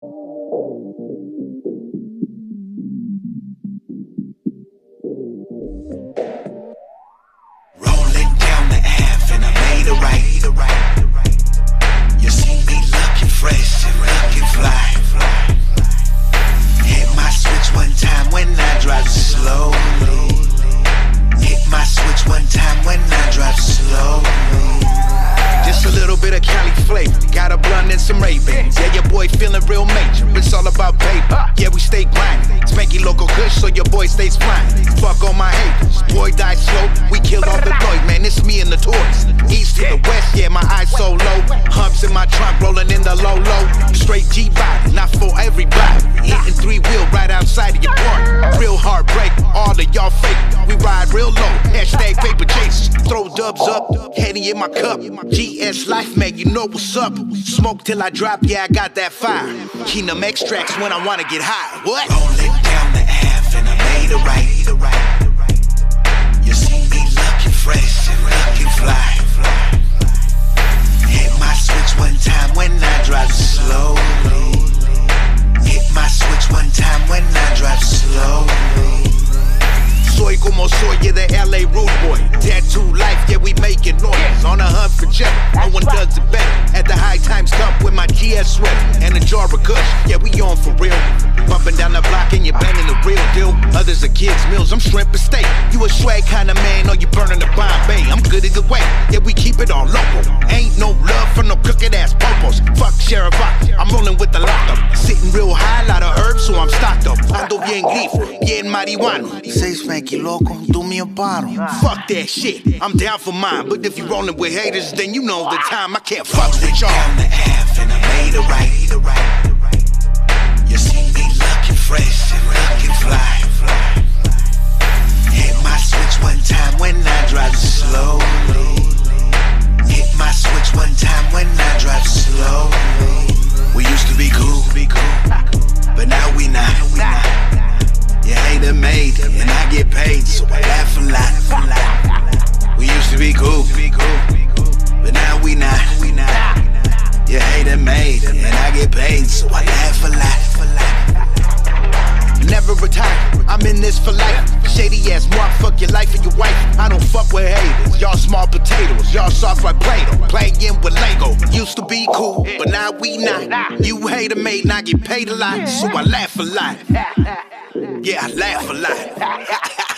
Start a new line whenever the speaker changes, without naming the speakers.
slowly. Hit the F and I made a right. You see me lookin' fresh and rockin' fly Hit my switch one time when I drive slowly. Bit of Cali flavor. Got a blunt and some Ray-Bans. Yeah, your boy feeling real major. It's all about paper. Yeah, we stay grinding. Spanky Loco kush, so your boy stays flying. Fuck all my haters. Boy died slow. We killed all the noise, man. It's me and the toys. East to the west, yeah, my eyes so low. Humps in my trunk, rolling in the low low. Straight G body, not for everybody. Hitting three wheel right outside of your dubs up, Henny in my cup. GS life, man, you know what's up. Smoke till I drop, yeah, I got that fire. Kingdom extracts when I wanna get high. What? Como soy, yeah, the LA rude boy. Tattoo life, yeah, we making noise. On a hunt for cheddar, no one does it better. At the high times dump with my GS sweater and a jar of kush, yeah, we on for real. Bumping down the block and you're banging the real deal. Others are kids' meals, I'm shrimp and steak. You a swag kind of man, or you burning the Bombay. I'm good either way, yeah, we keep it all local. Ain't no love for Ando bien grifo, bien marihuana. Say spanky loco, do me a bottle. Fuck that shit, I'm down for mine. But if you rolling with haters, then you know the time I can't fuck with y'all. Get paid, so I laugh a lot. We used to be cool, but now we not. You hater made, and I get paid, so I laugh a lot. Never retire, I'm in this for life. Shady ass mark, fuck your life and your wife. I don't fuck with haters. Y'all small potatoes, y'all soft like Play-Doh. Playing with Lego. Used to be cool, but now we not. You hater made, and I get paid a lot, so I laugh a lot. Yeah, I laugh a lot.